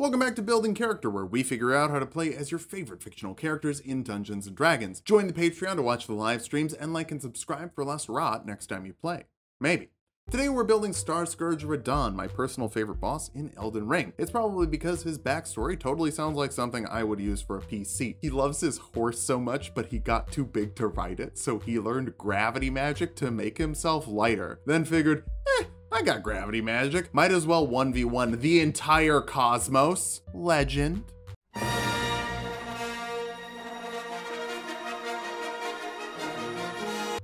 Welcome back to Building Character, where we figure out how to play as your favorite fictional characters in Dungeons & Dragons. Join the Patreon to watch the live streams and like and subscribe for less rot next time you play. Maybe. Today we're building Star Scourge Radahn, my personal favorite boss in Elden Ring. It's probably because his backstory totally sounds like something I would use for a PC. He loves his horse so much, but he got too big to ride it, so he learned gravity magic to make himself lighter. Then figured, I got gravity magic. Might as well 1v1 the entire cosmos. Legend.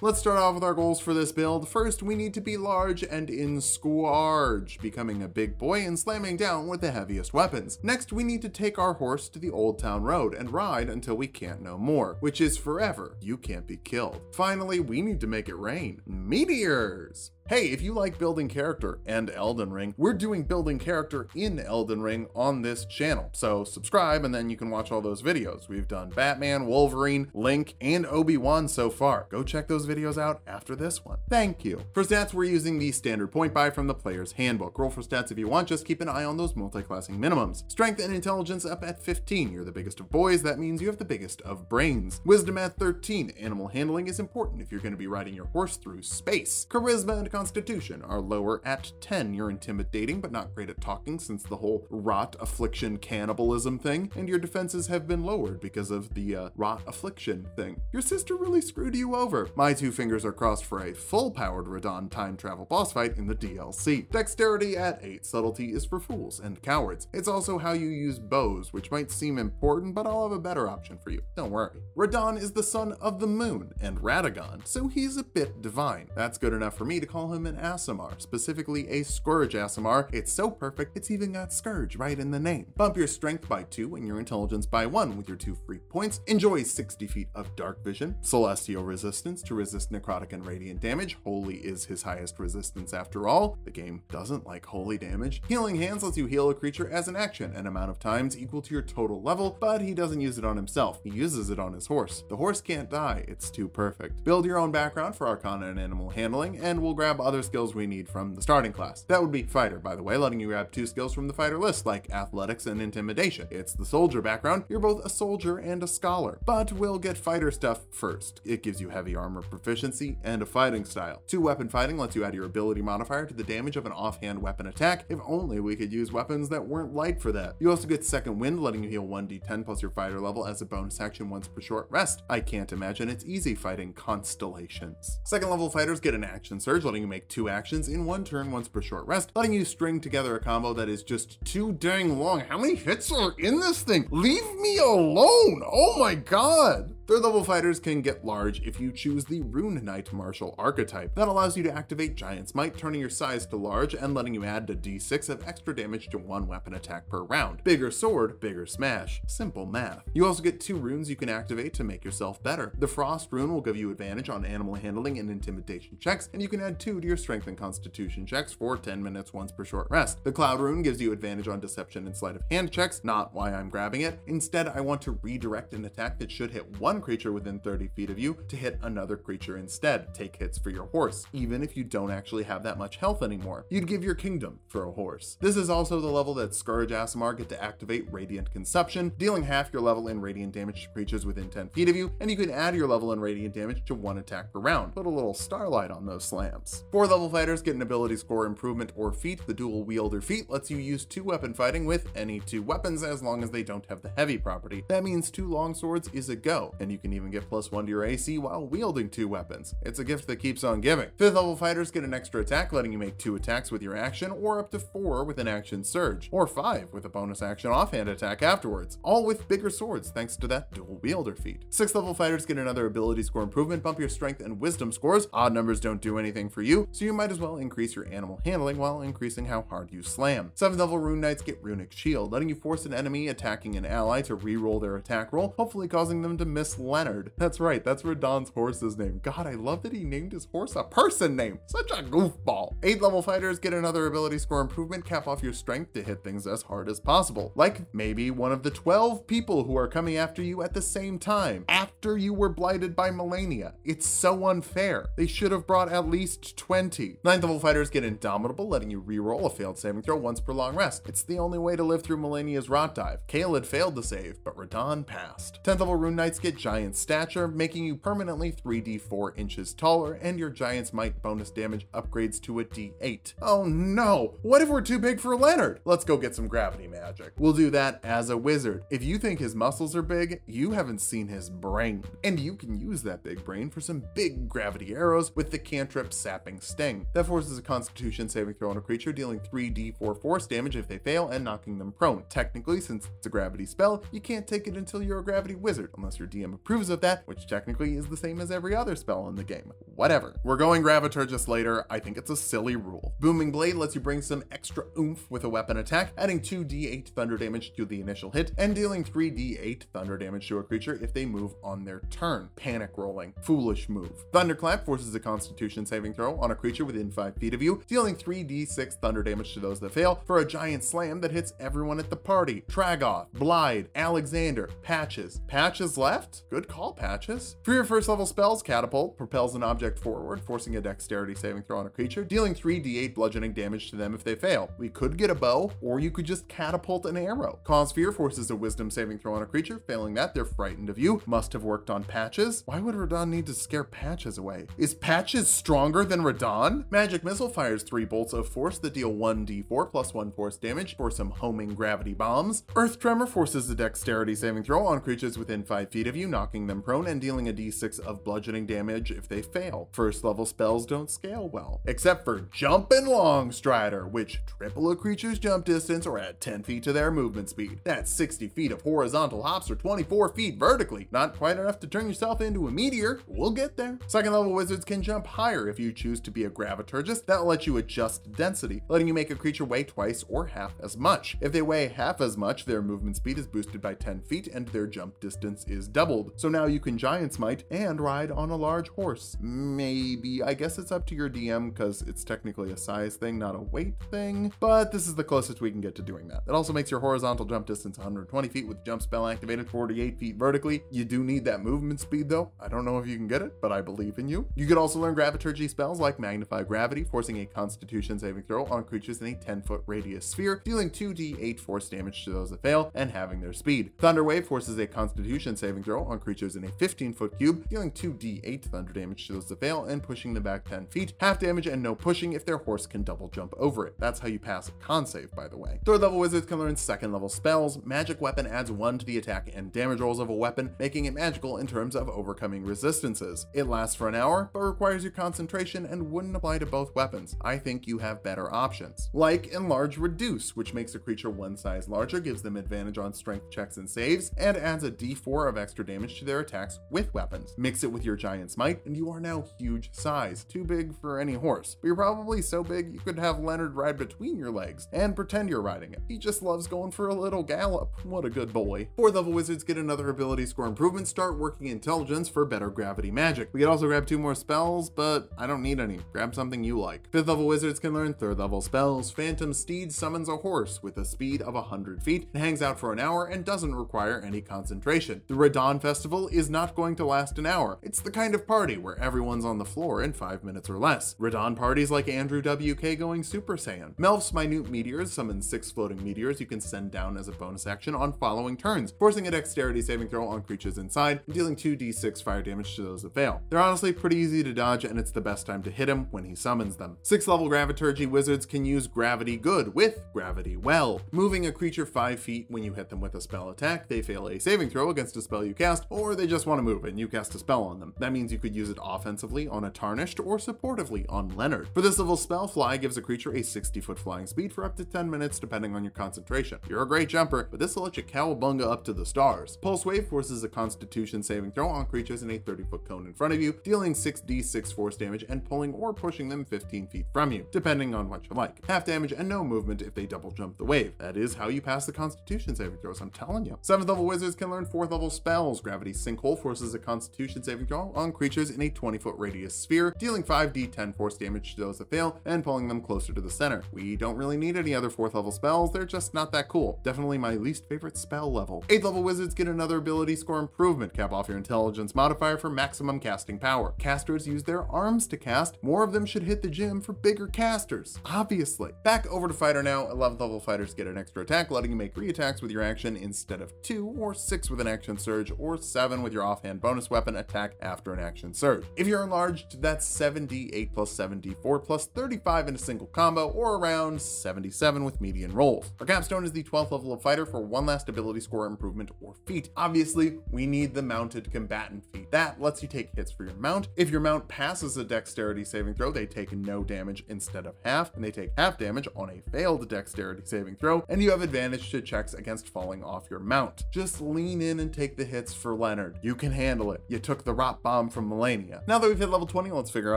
Let's start off with our goals for this build. First, we need to be large and in squarge, becoming a big boy and slamming down with the heaviest weapons. Next, we need to take our horse to the Old Town Road and ride until we can't no more, which is forever. You can't be killed. Finally, we need to make it rain. Meteors! Hey, if you like building character and Elden Ring, we're doing building character in Elden Ring on this channel. So subscribe and then you can watch all those videos. We've done Batman, Wolverine, Link, and Obi-Wan so far. Go check those videos out after this one. Thank you. For stats, we're using the standard point buy from the player's handbook. Roll for stats if you want, just keep an eye on those multi-classing minimums. Strength and intelligence up at 15. You're the biggest of boys, that means you have the biggest of brains. Wisdom at 13. Animal handling is important if you're going to be riding your horse through space. Charisma and constitution are lower at 10. You're intimidating, but not great at talking since the whole rot, affliction, cannibalism thing, and your defenses have been lowered because of the uh, rot affliction thing. Your sister really screwed you over. My two fingers are crossed for a full-powered Radahn time travel boss fight in the DLC. Dexterity at 8. Subtlety is for fools and cowards. It's also how you use bows, which might seem important, but I'll have a better option for you. Don't worry. Radahn is the son of the moon and Radagon, so he's a bit divine. That's good enough for me to call him an Aasimar, specifically a Scourge Aasimar. It's so perfect, it's even got Scourge right in the name. Bump your strength by 2 and your intelligence by 1 with your 2 free points. Enjoy 60 feet of dark vision, celestial resistance to resist necrotic and radiant damage. Holy is his highest resistance after all. The game doesn't like holy damage. Healing Hands lets you heal a creature as an action, an amount of times equal to your total level, but he doesn't use it on himself. He uses it on his horse. The horse can't die, it's too perfect. Build your own background for Arcana and Animal Handling, and we'll grab other skills we need from the starting class. That would be Fighter, by the way, letting you grab two skills from the Fighter list, like Athletics and Intimidation. It's the Soldier background. You're both a soldier and a scholar, but we'll get Fighter stuff first. It gives you heavy armor proficiency and a fighting style. Two weapon fighting lets you add your ability modifier to the damage of an offhand weapon attack. If only we could use weapons that weren't light for that. You also get Second Wind, letting you heal 1d10 plus your fighter level as a bonus action once per short rest. I can't imagine it's easy fighting constellations. Second level fighters get an action surge, letting you make two actions in one turn once per short rest, letting you string together a combo that is just too dang long. How many hits are in this thing? Leave me alone! Oh my god! Third level fighters can get large if you choose the Rune Knight martial archetype. That allows you to activate Giant's Might, turning your size to large and letting you add a d6 of extra damage to one weapon attack per round. Bigger sword, bigger smash. Simple math. You also get two runes you can activate to make yourself better. The Frost rune will give you advantage on animal handling and intimidation checks, and you can add two to your strength and constitution checks for 10 minutes once per short rest. The Cloud rune gives you advantage on deception and sleight of hand checks, not why I'm grabbing it. Instead, I want to redirect an attack that should hit one creature within 30 feet of you to hit another creature instead. Take hits for your horse, even if you don't actually have that much health anymore. You'd give your kingdom for a horse. This is also the level that Scourge Aasimar get to activate Radiant Consumption, dealing half your level in radiant damage to creatures within 10 feet of you, and you can add your level in radiant damage to one attack per round. Put a little starlight on those slams. Four level fighters get an ability score improvement or feat. The dual wielder feat lets you use two weapon fighting with any two weapons as long as they don't have the heavy property. That means two long swords is a go, and you can even get plus one to your AC while wielding two weapons. It's a gift that keeps on giving. Fifth level fighters get an extra attack, letting you make two attacks with your action, or up to four with an action surge, or five with a bonus action offhand attack afterwards, all with bigger swords thanks to that dual wielder feat. Sixth level fighters get another ability score improvement, bump your strength and wisdom scores. Odd numbers don't do anything for you, so you might as well increase your animal handling while increasing how hard you slam. Seventh level rune knights get runic shield, letting you force an enemy attacking an ally to re-roll their attack roll, hopefully causing them to miss Leonard. That's right, that's Radahn's horse's name. God, I love that he named his horse a person name. Such a goofball. Eight level fighters get another ability score improvement, cap off your strength to hit things as hard as possible. Like maybe one of the 12 people who are coming after you at the same time. At after you were blighted by Malenia. It's so unfair. They should have brought at least 20. Ninth level fighters get Indomitable, letting you reroll a failed saving throw once per long rest. It's the only way to live through Malenia's Rot Dive. Caelid failed to save, but Radahn passed. 10th level Rune Knights get Giant Stature, making you permanently 3d4 inches taller, and your Giant's Might bonus damage upgrades to a d8. Oh no! What if we're too big for Leonard? Let's go get some gravity magic. We'll do that as a wizard. If you think his muscles are big, you haven't seen his brain. And you can use that big brain for some big gravity arrows with the cantrip Sapping Sting. That forces a constitution saving throw on a creature, dealing 3d4 force damage if they fail and knocking them prone. Technically, since it's a gravity spell, you can't take it until you're a gravity wizard, unless your DM approves of that, which technically is the same as every other spell in the game. Whatever. We're going Graviturgis later. I think it's a silly rule. Booming Blade lets you bring some extra oomph with a weapon attack, adding 2d8 thunder damage to the initial hit, and dealing 3d8 thunder damage to a creature if they move on their turn. Panic rolling. Foolish move. Thunderclap forces a constitution saving throw on a creature within 5 feet of you, dealing 3d6 thunder damage to those that fail for a giant slam that hits everyone at the party. Tragoth, Blaidd, Alexander, Patches. Patches left? Good call, Patches. For your first level spells, Catapult propels an object forward, forcing a dexterity saving throw on a creature, dealing 3d8 bludgeoning damage to them if they fail. We could get a bow, or you could just catapult an arrow. Cause Fear forces a wisdom saving throw on a creature, failing that, they're frightened of you. Must have worked on Patches. Why would Radahn need to scare Patches away? Is Patches stronger than Radahn? Magic Missile fires three bolts of force that deal 1d4 plus 1 force damage for some homing gravity bombs. Earth Tremor forces a dexterity saving throw on creatures within 5 feet of you, knocking them prone and dealing a d6 of bludgeoning damage if they fail. First level spells don't scale well, except for Jumpin' Long Strider, which triple a creature's jump distance or add 10 feet to their movement speed. That's 60 feet of horizontal hops or 24 feet vertically. Not quite enough to turn yourself into a meteor. We'll get there. Second level wizards can jump higher if you choose to be a graviturgist. That'll let you adjust density, letting you make a creature weigh twice or half as much. If they weigh half as much, their movement speed is boosted by 10 feet and their jump distance is doubled. So now you can giant's might and ride on a large horse. Maybe. I guess it's up to your DM because it's technically a size thing, not a weight thing. But this is the closest we can get to doing that. It also makes your horizontal jump distance 120 feet with jump spell activated 48 feet vertically. You do need that movement speed though. I don't know if you can get it, but I believe in you. You could also learn graviturgy spells like Magnify Gravity, forcing a constitution saving throw on creatures in a 10 foot radius sphere, dealing 2d8 force damage to those that fail and having their speed. Thunder Wave forces a constitution saving throw on creatures in a 15 foot cube, dealing 2d8 thunder damage to those that fail and pushing them back 10 feet, half damage and no pushing if their horse can double jump over it. That's how you pass a con save, by the way. Third level wizards can learn second level spells. Magic Weapon adds 1 to the attack and damage rolls of a weapon, making it magical in terms of overcoming resistances. It lasts for an hour, but requires your concentration and wouldn't apply to both weapons. I think you have better options. Like Enlarge Reduce, which makes a creature one size larger, gives them advantage on strength checks and saves, and adds a d4 of extra damage to their attacks with weapons. Mix it with your Giant's Might, and you are now huge size, too big for any horse. But you're probably so big you could have Leonard ride between your legs and pretend you're riding it. He just loves going for a little gallop. What a good boy. Fourth level wizards get another ability score improvement, working intelligence for better gravity magic. We could also grab two more spells, but I don't need any. Grab something you like. Fifth level wizards can learn third level spells. Phantom Steed summons a horse with a speed of 100 feet and hangs out for an hour and doesn't require any concentration. The Radahn Festival is not going to last an hour. It's the kind of party where everyone's on the floor in five minutes or less. Radahn parties like Andrew WK going Super Saiyan. Melf's Minute Meteors summon six floating meteors you can send down as a bonus action on following turns, forcing a dexterity saving throw on creatures inside and dealing 2d6 fire damage to those that fail. They're honestly pretty easy to dodge and it's the best time to hit him when he summons them. Sixth level Graviturgy wizards can use Gravity Good with Gravity Well, moving a creature 5 feet when you hit them with a spell attack, they fail a saving throw against a spell you cast, or they just want to move and you cast a spell on them. That means you could use it offensively on a Tarnished or supportively on Leonard. For this level spell, Fly gives a creature a 60 foot flying speed for up to 10 minutes depending on your concentration. You're a great jumper, but this will let you cowabunga up to the stars. Pulse Wave forces a constitution saving throw on creatures in a 30 foot cone in front of you, dealing 6d6 force damage and pulling or pushing them 15 feet from you, depending on what you like. Half damage and no movement if they double jump the wave. That is how you pass the constitution saving throws, I'm telling you. Seventh level wizards can learn fourth level spells. Gravity Sinkhole forces a constitution saving throw on creatures in a 20 foot radius sphere, dealing 5d10 force damage to those that fail and pulling them closer to the center. We don't really need any other fourth level spells, they're just not that cool. Definitely my least favorite spell level. Eighth level wizards get another ability score improvement. Movement, cap off your intelligence modifier for maximum casting power. Casters use their arms to cast, more of them should hit the gym for bigger casters, obviously. Back over to fighter now, 11th level fighters get an extra attack, letting you make 3 attacks with your action instead of 2, or 6 with an action surge, or 7 with your offhand bonus weapon attack after an action surge. If you're enlarged, that's 78 plus 74 plus 35 in a single combo, or around 77 with median rolls. Our capstone is the 12th level of fighter for one last ability score improvement or feat. Obviously, we need the mounted combatant feat. That lets you take hits for your mount. If your mount passes a dexterity saving throw, they take no damage instead of half, and they take half damage on a failed dexterity saving throw, and you have advantage to checks against falling off your mount. Just lean in and take the hits for Leonard. You can handle it. You took the rot bomb from Malenia. Now that we've hit level 20, let's figure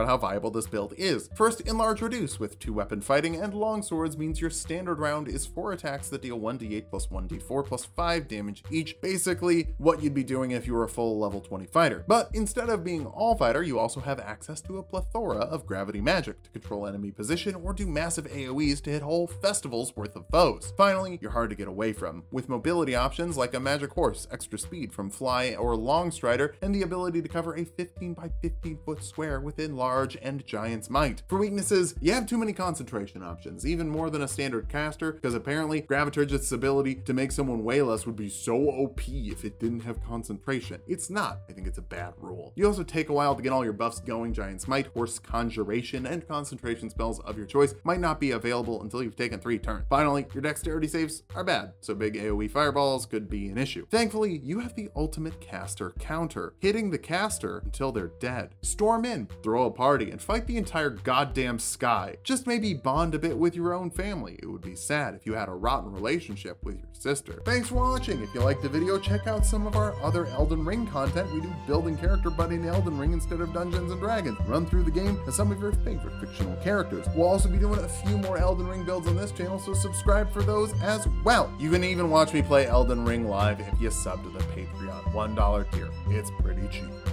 out how viable this build is. First, enlarge reduce with two weapon fighting, and long swords means your standard round is four attacks that deal 1d8 plus 1d4 plus 5 damage each. Basically, what you'd be doing if you were a full level 20 fighter. But instead of being all fighter, you also have access to a plethora of gravity magic to control enemy position or do massive AoEs to hit whole festivals worth of foes. Finally, you're hard to get away from, with mobility options like a magic horse, extra speed from fly or long strider, and the ability to cover a 15 by 15 foot square within large and giant's might. For weaknesses, you have too many concentration options, even more than a standard caster, because apparently Graviturgist's ability to make someone weigh less would be so OP if it didn't have concentration. It's not. I think it's a bad rule. You also take a while to get all your buffs going. Giant's Might, Horse Conjuration, and concentration spells of your choice might not be available until you've taken three turns. Finally, your dexterity saves are bad, so big AoE fireballs could be an issue. Thankfully, you have the ultimate caster counter, hitting the caster until they're dead. Storm in, throw a party, and fight the entire goddamn sky. Just maybe bond a bit with your own family. It would be sad if you had a rotten relationship with your sister. Thanks for watching. If you liked the video, check out some of our other Elden Ring content. We do building character but in Elden Ring instead of Dungeons and Dragons. Run through the game and some of your favorite fictional characters. We'll also be doing a few more Elden Ring builds on this channel, so subscribe for those as well. You can even watch me play Elden Ring live if you sub to the Patreon $1 tier. It's pretty cheap.